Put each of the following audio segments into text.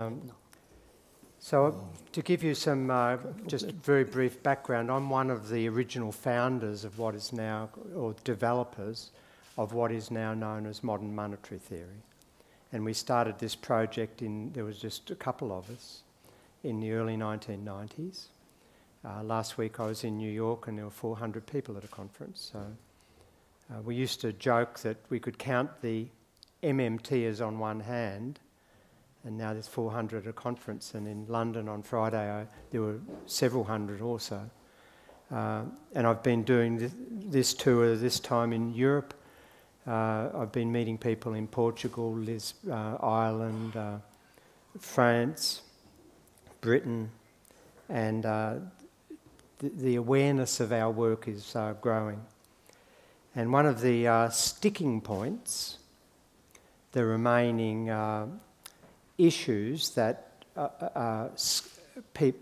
Um, so, to give you some uh, just very brief background, I'm one of the original founders of what is now, or developers of what is now known as modern monetary theory. And we started this project in, there was just a couple of us in the early 1990s. Uh, last week I was in New York and there were 400 people at a conference. So uh, we used to joke that we could count the MMTers on one hand and now there's 400 at a conference. And in London on Friday, I, there were several hundred also. Uh, and I've been doing this, this, tour this time in Europe. Uh, I've been meeting people in Portugal, uh, Ireland, uh, France, Britain, and uh, the, the, awareness of our work is uh, growing. And one of the sticking points, the remaining issues that uh, uh, uh, pe-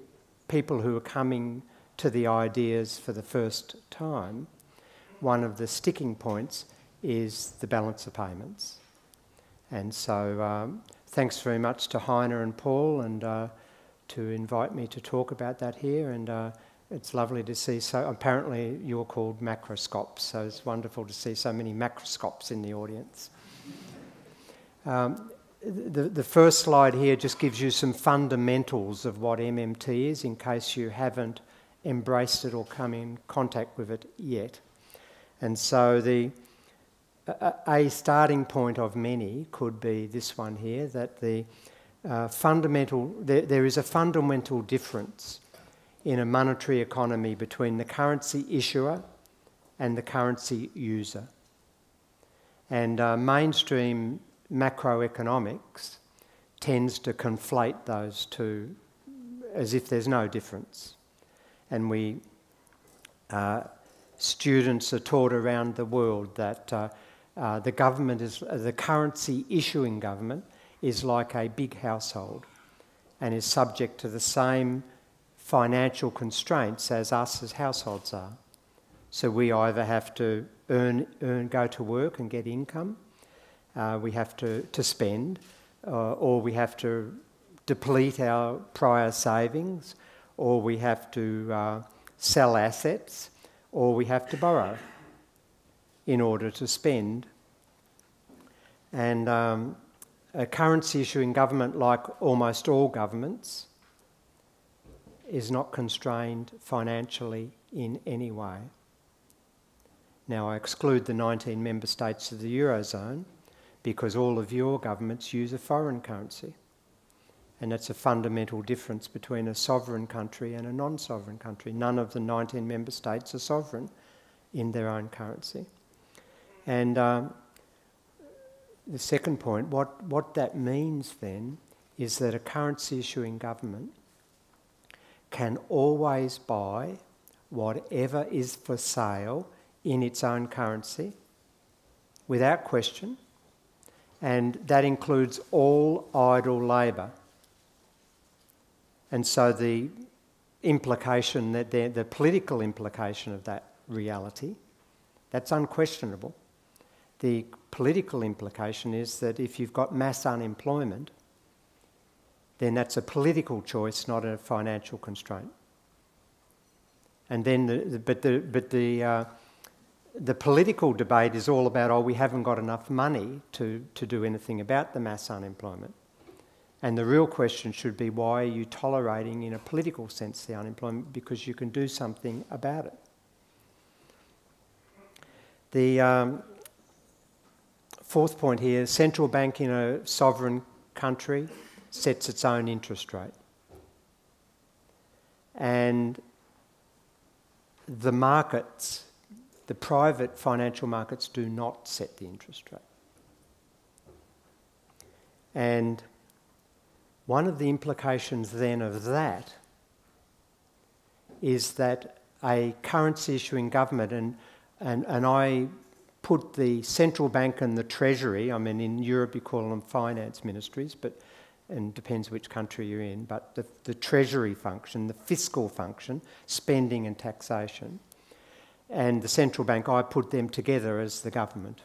people who are coming to the ideas for the first time, one of the sticking points is the balance of payments. And so, um, thanks very much to Heiner and Paul and uh, to invite me to talk about that here. And uh, it's lovely to see so. Apparently, you're called macroscopes, so it's wonderful to see so many macroscopes in the audience. Um, the, the first slide here just gives you some fundamentals of what MMT is in case you haven't embraced it or come in contact with it yet. And so the a, starting point of many could be this one here that the uh, fundamental there, there is a fundamental difference in a monetary economy between the currency issuer and the currency user. And uh, mainstream macroeconomics tends to conflate those two as if there's no difference. And we, uh, students are taught around the world that uh, uh, the government is, the currency issuing government is like a big household and is subject to the same financial constraints as us as households are. So we either have to earn, earn go to work and get income, uh, we have to, to spend, uh, or we have to deplete our prior savings, or we have to uh, sell assets, or we have to borrow in order to spend. And um, a currency issuing government, like almost all governments, is not constrained financially in any way. Now, I exclude the 19 member states of the Eurozone because all of your governments use a foreign currency. And that's a fundamental difference between a sovereign country and a non sovereign country. None of the 19 member states are sovereign in their own currency. And um, the second point, what, what that means then is that a currency issuing government can always buy whatever is for sale in its own currency without question and that includes all idle labour. And so the implication that the political implication of that reality, that's unquestionable. The political implication is that if you've got mass unemployment, then that's a political choice, not a financial constraint. And then, the, but the, but the, uh, the political debate is all about, oh, we haven't got enough money to, to do anything about the mass unemployment. And the real question should be, why are you tolerating, in a political sense, the unemployment? Because you can do something about it. The um, fourth point here central bank in a sovereign country sets its own interest rate. And the markets the private financial markets do not set the interest rate. And one of the implications then of that is that a currency issuing government, and, and, and I put the central bank and the treasury, I mean, in Europe you call them finance ministries, but and depends which country you're in, but the, the treasury function, the fiscal function, spending and taxation, and the central bank, I put them together as the government.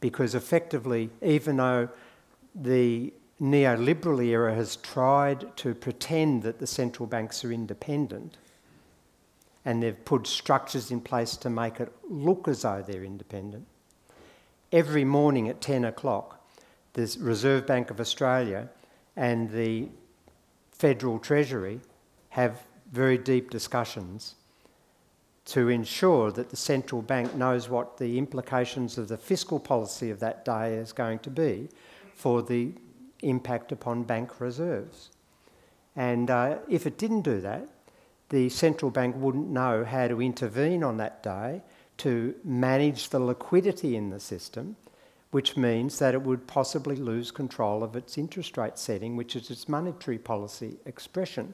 Because effectively, even though the neoliberal era has tried to pretend that the central banks are independent and they've put structures in place to make it look as though they're independent. Every morning at 10 o'clock, the Reserve Bank of Australia and the Federal Treasury have very deep discussions to ensure that the central bank knows what the implications of the fiscal policy of that day is going to be for the impact upon bank reserves. And uh, if it didn't do that, the central bank wouldn't know how to intervene on that day to manage the liquidity in the system, which means that it would possibly lose control of its interest rate setting, which is its monetary policy expression.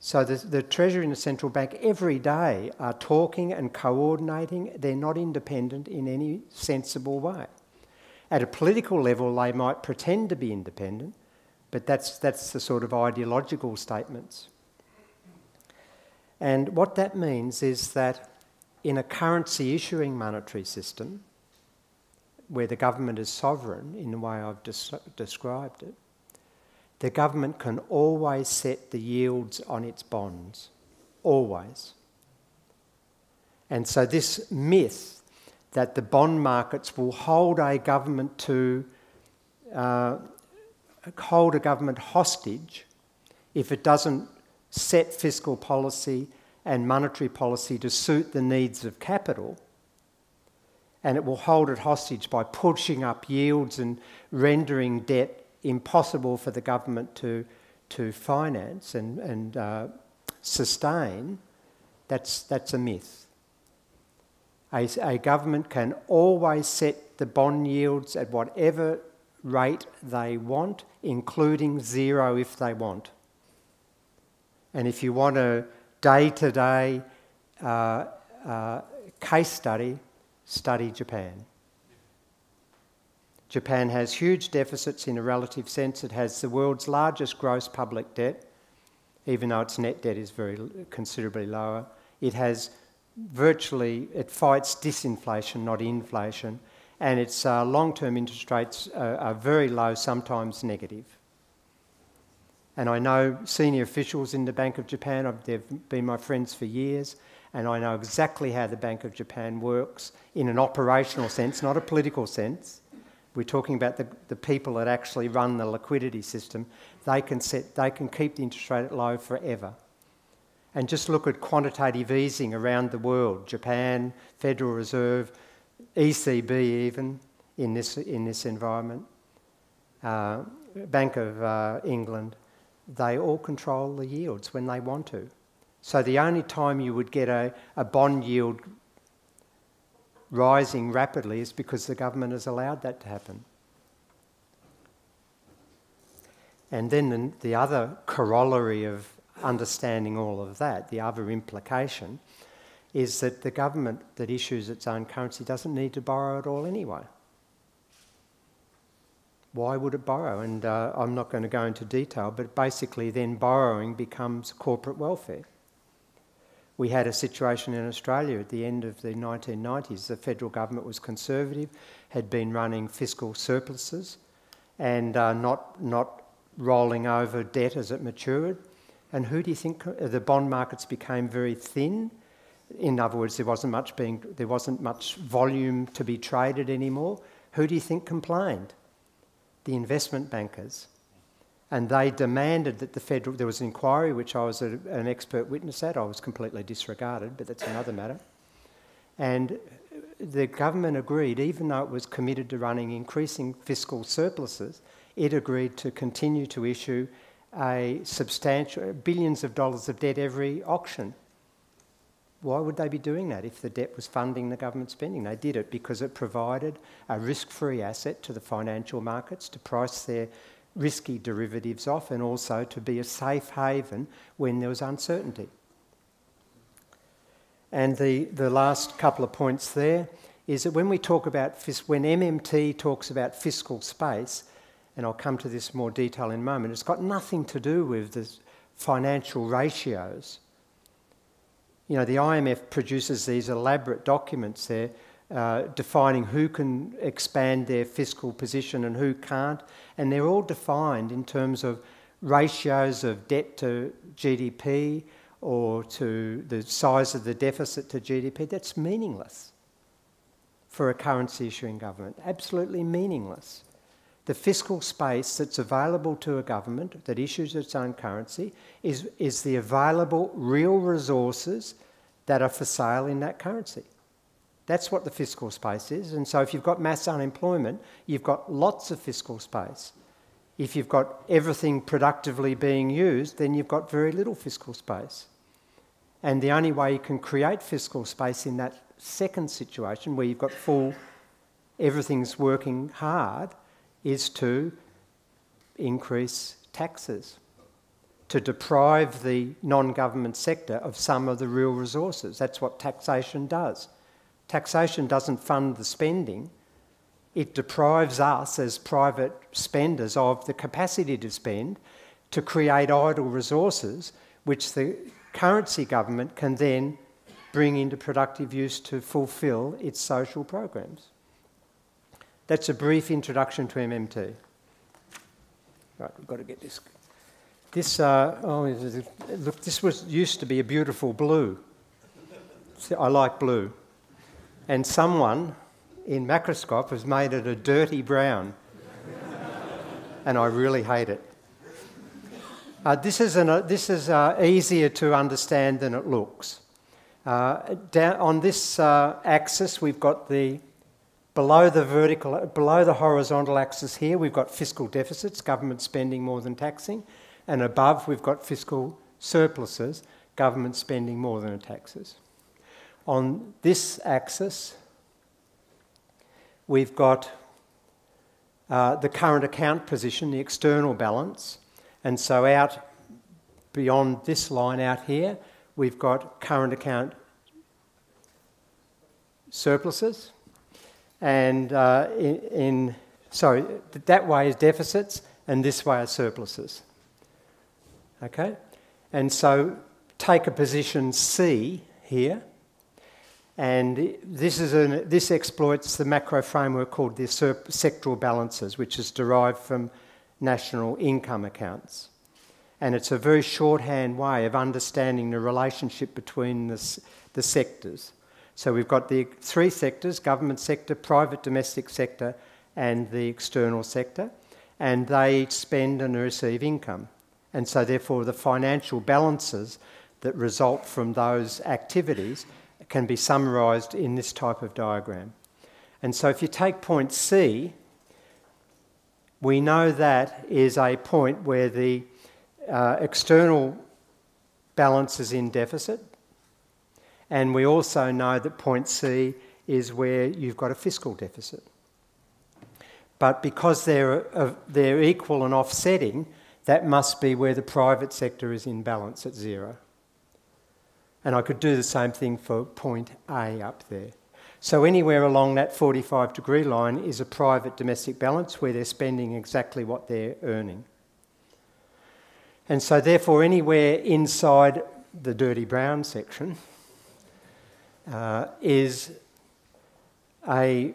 So the, the Treasury and the Central Bank every day are talking and coordinating. They're not independent in any sensible way. At a political level, they might pretend to be independent, but that's, that's the sort of ideological statements. And what that means is that in a currency issuing monetary system, where the government is sovereign in the way I've des- described it, the government can always set the yields on its bonds. Always. And so, this myth that the bond markets will hold a government to uh, hold a government hostage if it doesn't set fiscal policy and monetary policy to suit the needs of capital, and it will hold it hostage by pushing up yields and rendering debt impossible for the government to, to finance and, and uh, sustain, that's, that's a myth. A, a government can always set the bond yields at whatever rate they want, including zero if they want. And if you want a day to day case study, study Japan. Japan has huge deficits in a relative sense. It has the world's largest gross public debt, even though its net debt is very considerably lower. It has virtually, it fights disinflation, not inflation, and its uh, long-term interest rates are, are very low, sometimes negative. And I know senior officials in the Bank of Japan, they've been my friends for years, and I know exactly how the Bank of Japan works in an operational sense, not a political sense. We're talking about the, the people that actually run the liquidity system. They can, set, they can keep the interest rate low forever. And just look at quantitative easing around the world Japan, Federal Reserve, ECB, even in this, in this environment, uh, Bank of uh, England. They all control the yields when they want to. So the only time you would get a, a bond yield rising rapidly is because the government has allowed that to happen. And then the, the other corollary of understanding all of that, the other implication, is that the government that issues its own currency doesn't need to borrow at all anyway. Why would it borrow? And uh, I'm not going to go into detail, but basically, then borrowing becomes corporate welfare. We had a situation in Australia at the end of the 1990s. The federal government was conservative, had been running fiscal surpluses and uh, not, not rolling over debt as it matured. And who do you think uh, the bond markets became very thin? In other words, there wasn't much being, there wasn't much volume to be traded anymore. Who do you think complained? The investment bankers and they demanded that the federal, there was an inquiry which I was a, an expert witness at, I was completely disregarded, but that's another matter. And the government agreed, even though it was committed to running increasing fiscal surpluses, it agreed to continue to issue a substantial, billions of dollars of debt every auction. Why would they be doing that if the debt was funding the government spending? They did it because it provided a risk free asset to the financial markets to price their risky derivatives off and also to be a safe haven when there was uncertainty. And the, the last couple of points there is that when we talk about, when MMT talks about fiscal space, and I'll come to this more detail in a moment, it's got nothing to do with the financial ratios. You know, the IMF produces these elaborate documents there uh, defining who can expand their fiscal position and who can't, and they're all defined in terms of ratios of debt to GDP or to the size of the deficit to GDP. That's meaningless for a currency issuing government. Absolutely meaningless. The fiscal space that's available to a government that issues its own currency is, is the available real resources that are for sale in that currency. That's what the fiscal space is. And so if you've got mass unemployment, you've got lots of fiscal space. If you've got everything productively being used, then you've got very little fiscal space. And the only way you can create fiscal space in that second situation, where you've got full, everything's working hard, is to increase taxes, to deprive the non government sector of some of the real resources. That's what taxation does. Taxation doesn't fund the spending, it deprives us as private spenders of the capacity to spend to create idle resources which the currency government can then bring into productive use to fulfil its social programs. That's a brief introduction to MMT. Right, we've got to get this. This, uh, oh, look, this was used to be a beautiful blue. I like blue. And someone in Makroskop has made it a dirty brown. and I really hate it. Uh, this is, an, uh, this is uh, easier to understand than it looks. Uh, down, on this uh, axis, we've got the below the vertical, below the horizontal axis here, we've got fiscal deficits, government spending more than taxing, and above we've got fiscal surpluses, government spending more than taxes. On this axis, we've got uh, the current account position, the external balance, and so out beyond this line out here, we've got current account surpluses, and uh, in, in that way is deficits, and this way are surpluses. Okay, and so take a position C here and this, is an, this exploits the macro framework called the sectoral balances, which is derived from national income accounts. And it's a very shorthand way of understanding the relationship between the, the sectors. So we've got the three sectors government sector, private domestic sector, and the external sector. And they spend and receive income. And so, therefore, the financial balances that result from those activities can be summarised in this type of diagram. And so if you take point C, we know that is a point where the uh, external balance is in deficit, and we also know that point C is where you've got a fiscal deficit. But because they're, uh, they're equal and offsetting, that must be where the private sector is in balance at zero. And I could do the same thing for point A up there. So anywhere along that 45 degree line is a private domestic balance where they're spending exactly what they're earning. And so therefore anywhere inside the dirty brown section uh, is a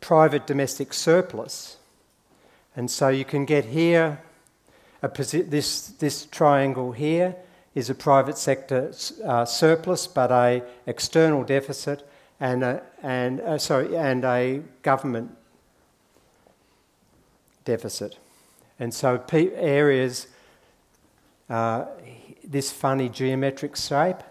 private domestic surplus. And so you can get here, a this, this triangle here is a private sector uh, surplus, but a external deficit and a, and uh, sorry and a government deficit. And so areas, uh, this funny geometric shape,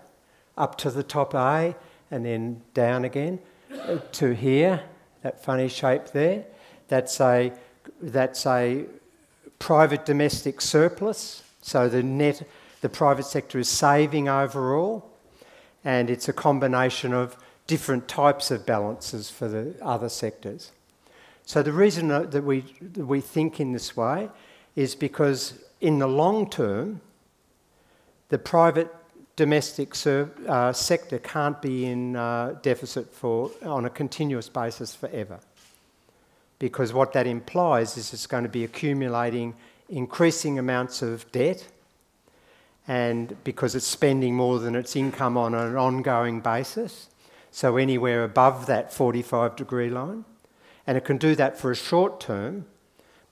up to the top A and then down again uh, to here, that funny shape there. That's a that's a private domestic surplus. So the net the private sector is saving overall, and it's a combination of different types of balances for the other sectors. So the reason that we, that we think in this way is because in the long term, the private domestic uh, sector can't be in uh, deficit for, on a continuous basis forever. Because what that implies is it's going to be accumulating increasing amounts of debt and because it's spending more than its income on an ongoing basis. so anywhere above that 45 degree line. And it can do that for a short term,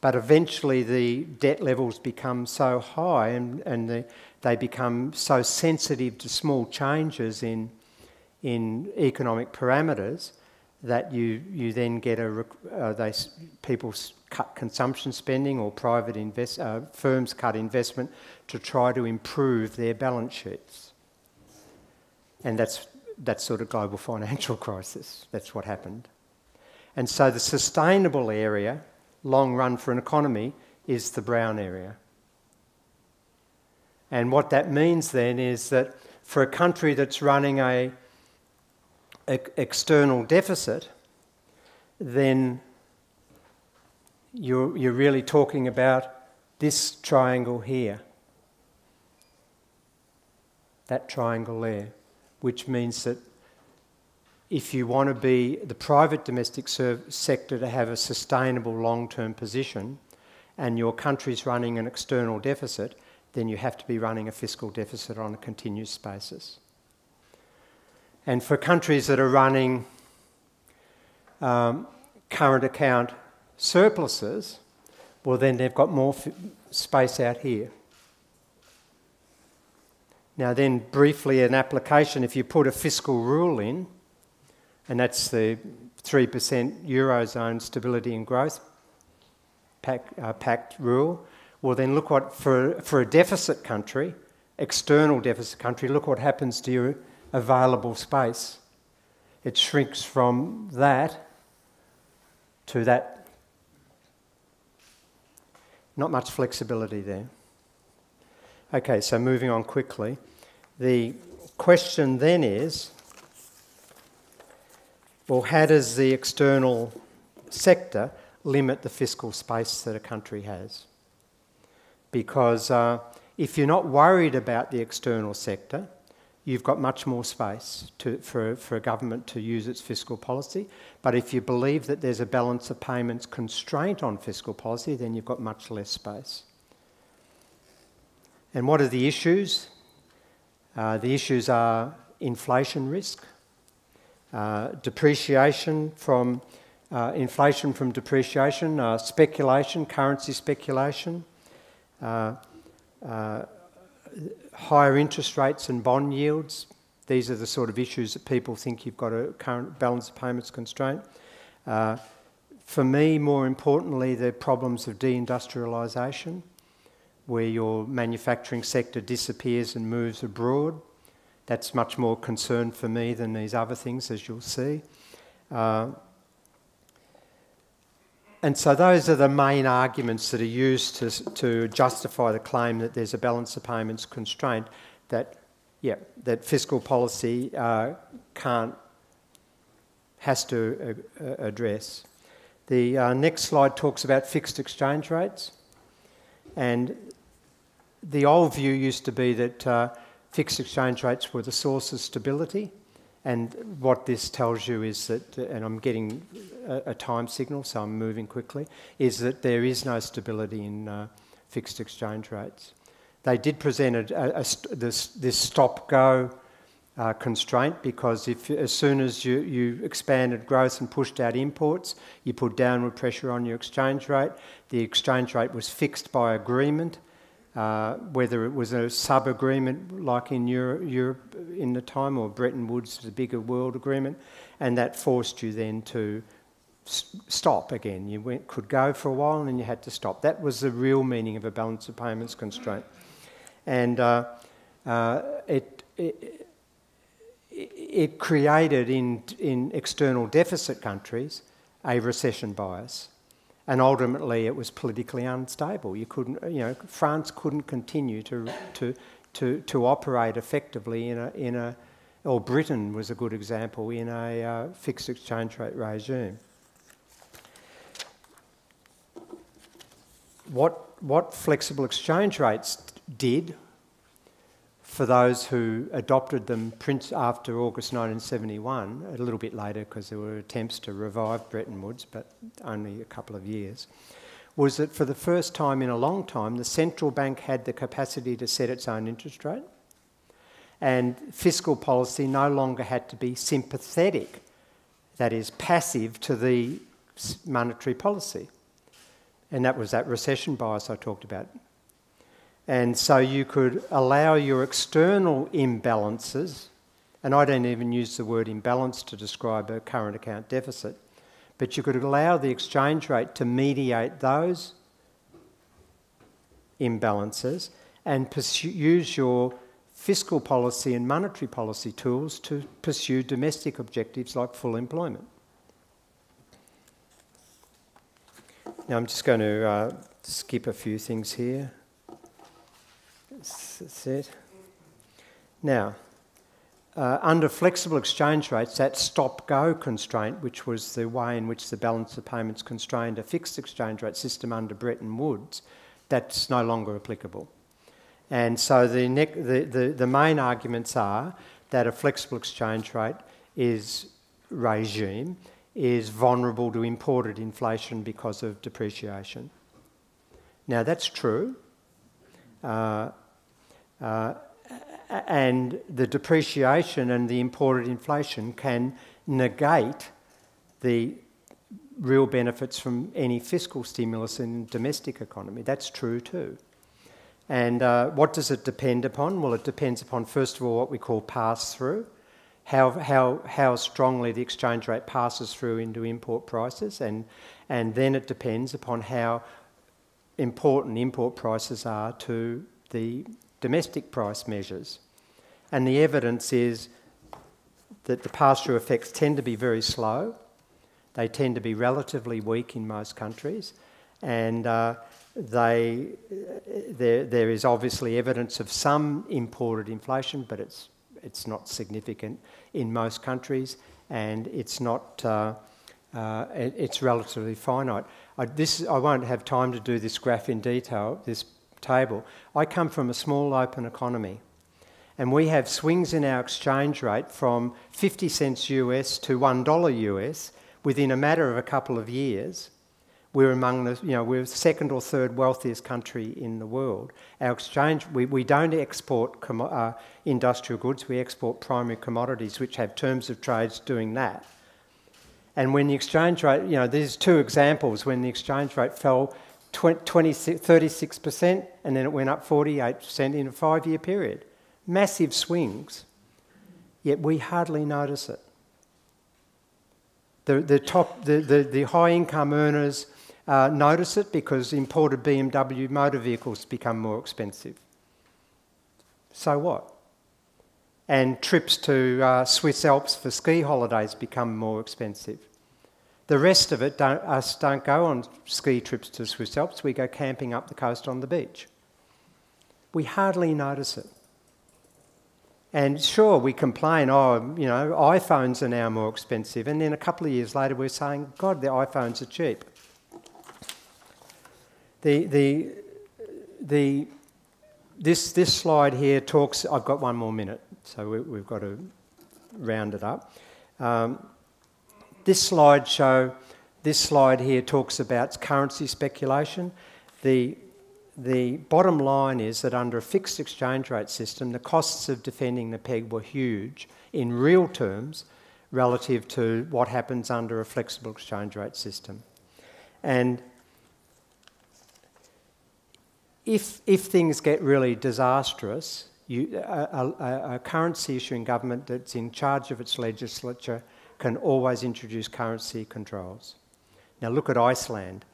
but eventually the debt levels become so high and, and the, they become so sensitive to small changes in, in economic parameters that you, you then get a, uh, they, people cut consumption spending or private invest, uh, firms cut investment to try to improve their balance sheets. And that's, that sort of global financial crisis. That's what happened. And so the sustainable area, long run for an economy, is the brown area. And what that means then is that for a country that's running a, a external deficit, then you're, you're really talking about this triangle here, that triangle there, which means that if you want to be the private domestic sector to have a sustainable long term position and your country's running an external deficit, then you have to be running a fiscal deficit on a continuous basis. And for countries that are running um, current account surpluses, well, then they've got more space out here. Now, then, briefly, an application if you put a fiscal rule in, and that's the 3% Eurozone stability and growth pact, uh, pact rule, well, then look what, for, for a deficit country, external deficit country, look what happens to your available space. It shrinks from that to that. Not much flexibility there. Okay, so moving on quickly. The question then is well, how does the external sector limit the fiscal space that a country has? Because uh, if you're not worried about the external sector, you've got much more space to, for, for a government to use its fiscal policy. But if you believe that there's a balance of payments constraint on fiscal policy, then you've got much less space. And what are the issues? Uh, the issues are inflation risk, uh, depreciation from uh, inflation from depreciation, uh, speculation, currency speculation, uh, uh, higher interest rates and bond yields. These are the sort of issues that people think you've got a current balance of payments constraint. for me, more importantly, the problems of deindustrialisation, where your manufacturing sector disappears and moves abroad. That's much more concern for me than these other things, as you'll see. Uh, and so those are the main arguments that are used to, to justify the claim that there's a balance of payments constraint that, yeah, that fiscal policy uh, can't, has to uh, address. The uh, next slide talks about fixed exchange rates. And the old view used to be that uh, fixed exchange rates were the source of stability. And what this tells you is that, and I'm getting a, a time signal, so I'm moving quickly, is that there is no stability in uh, fixed exchange rates. They did present a, a, this, this stop-go uh, constraint because if as soon as you, you expanded growth and pushed out imports, you put downward pressure on your exchange rate. The exchange rate was fixed by agreement uh, whether it was a sub agreement like in Europe, Europe, in the time or Bretton Woods, the bigger world agreement, and that forced you then to stop again. You went, could go for a while and then you had to stop. That was the real meaning of a balance of payments constraint. And uh, uh, it, it, it created in, in external deficit countries a recession bias and ultimately it was politically unstable. You couldn't, you know, France couldn't continue to to to, to operate effectively in a in a, or Britain was a good example in a uh, fixed exchange rate regime. What what flexible exchange rates did for those who adopted them after August 1971, a little bit later because there were attempts to revive Bretton Woods, but only a couple of years, was that for the first time in a long time, the central bank had the capacity to set its own interest rate and fiscal policy no longer had to be sympathetic, that is, passive to the monetary policy. And that was that recession bias I talked about. And so you could allow your external imbalances, and I don't even use the word imbalance to describe a current account deficit, but you could allow the exchange rate to mediate those imbalances and pursue, use your fiscal policy and monetary policy tools to pursue domestic objectives like full employment. Now I'm just going to uh, skip a few things here. That's it. Now, uh, under flexible exchange rates, that stop-go constraint, which was the way in which the balance of payments constrained a fixed exchange rate system under Bretton Woods, that's no longer applicable. And so the, the, the, the main arguments are that a flexible exchange rate is regime is vulnerable to imported inflation because of depreciation. Now that's true. Uh, uh, and the depreciation and the imported inflation can negate the real benefits from any fiscal stimulus in domestic economy. That's true too. And uh, what does it depend upon? Well, it depends upon, first of all, what we call pass through, how, how, how strongly the exchange rate passes through into import prices, and, and then it depends upon how important import prices are to the domestic price measures. And the evidence is that the pass through effects tend to be very slow, they tend to be relatively weak in most countries, and uh, they, there, there is obviously evidence of some imported inflation, but it's, it's not significant in most countries, and it's not. Uh, uh, it's relatively finite. I, this, I won't have time to do this graph in detail, this table. I come from a small open economy, and we have swings in our exchange rate from 50 cents US to $1 US within a matter of a couple of years we're among the, you know, we're second or third wealthiest country in the world. Our exchange, we, we don't export uh, industrial goods, we export primary commodities, which have terms of trades doing that. And when the exchange rate, you know, there's two examples when the exchange rate fell 20, 36% and then it went up 48% in a five year period. Massive swings, yet we hardly notice it. The, the, top, the, the, the high income earners uh, notice it because imported BMW motor vehicles become more expensive. So what? And trips to uh, Swiss Alps for ski holidays become more expensive. The rest of it, don't, us don't go on ski trips to Swiss Alps, we go camping up the coast on the beach. We hardly notice it. And sure, we complain, oh, you know, iPhones are now more expensive. And then a couple of years later, we're saying, God, the iPhones are cheap. The, the, the, this, this slide here talks, I've got one more minute, so we, have got to round it up. Um, this this slide here talks about currency speculation. The, the bottom line is that under a fixed exchange rate system, the costs of defending the peg were huge in real terms relative to what happens under a flexible exchange rate system. And if, if things get really disastrous, you, a, a, a, currency issuing government that's in charge of its legislature can always introduce currency controls. Now look at Iceland.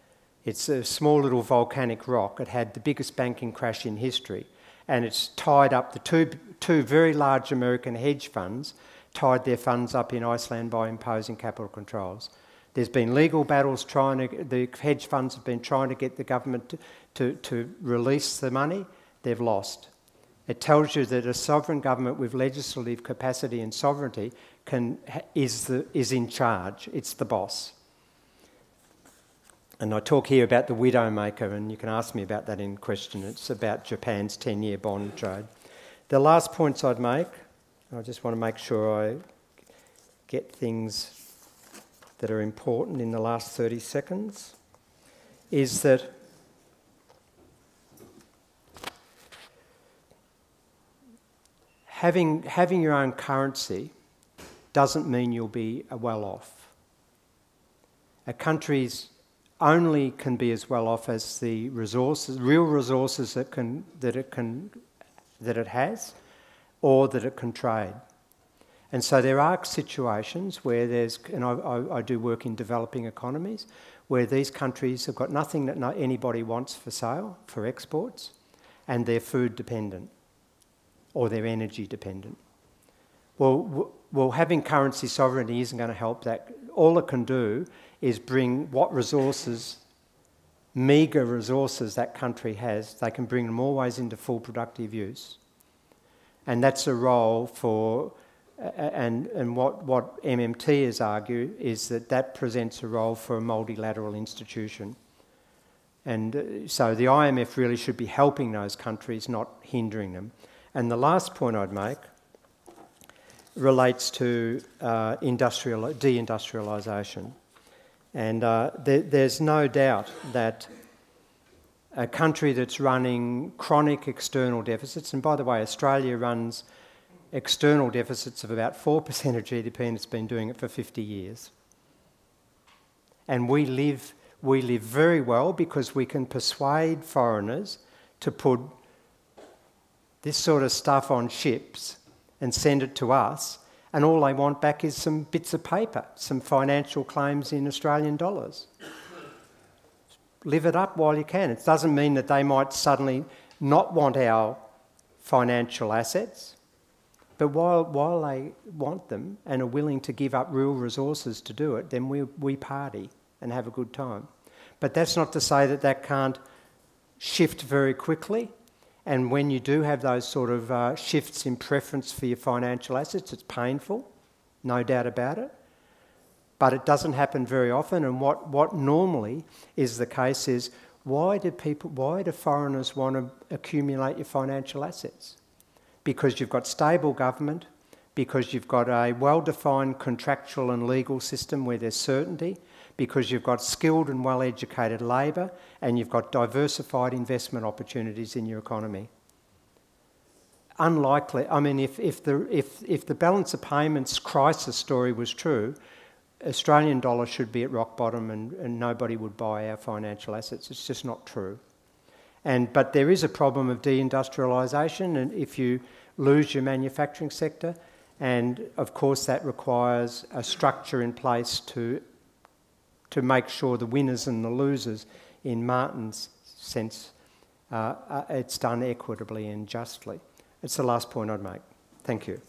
It's a small little volcanic rock. It had the biggest banking crash in history, and it's tied up the two, two very large American hedge funds tied their funds up in Iceland by imposing capital controls. There's been legal battles trying to, the hedge funds have been trying to get the government to, to, to release the money. They've lost. It tells you that a sovereign government with legislative capacity and sovereignty can, is, the, is in charge. It's the boss. And I talk here about the Widowmaker, and you can ask me about that in question. It's about Japan's 10 year bond trade. The last points I'd make, I just want to make sure I get things that are important in the last 30 seconds is that having, having your own currency doesn't mean you'll be uh, well off. A country's only can be as well off as the resources, real resources that, can, that, it can, that it has or that it can trade. And so there are situations where there's, and I, I, I do work in developing economies, where these countries have got nothing that anybody wants for sale, for exports, and they're food dependent or they're energy dependent. Well, well, having currency sovereignty isn't going to help that. All it can do is bring what resources, meagre resources that country has, they can bring them always into full productive use. And that's a role for, and, and what, what MMT has argued is that that presents a role for a multilateral institution. And uh, so the IMF really should be helping those countries, not hindering them. And the last point I'd make relates to uh, industrial, deindustrialisation. And uh, there, there's no doubt that a country that's running chronic external deficits, and by the way, Australia runs external deficits of about 4% of GDP and it's been doing it for 50 years. And we live, we live very well because we can persuade foreigners to put this sort of stuff on ships and send it to us, and all they want back is some bits of paper, some financial claims in Australian dollars. Live it up while you can. It doesn't mean that they might suddenly not want our financial assets, but while, while they want them and are willing to give up real resources to do it, then we, we party and have a good time. But that's not to say that that can't shift very quickly and when you do have those sort of uh, shifts in preference for your financial assets, it's painful, no doubt about it. But it doesn't happen very often. And what, what normally is the case is why do people, why do foreigners want to accumulate your financial assets? Because you've got stable government, because you've got a well-defined contractual and legal system where there's certainty, because you've got skilled and well educated labour and you've got diversified investment opportunities in your economy. Unlikely, I mean, if, if, the, if, if the balance of payments crisis story was true, Australian dollar should be at rock bottom and, and nobody would buy our financial assets. It's just not true. And, but there is a problem of deindustrialisation, and if you lose your manufacturing sector, and of course that requires a structure in place to to make sure the winners and the losers, in Martin's sense, uh, uh, it's done equitably and justly. It's the last point I'd make. Thank you.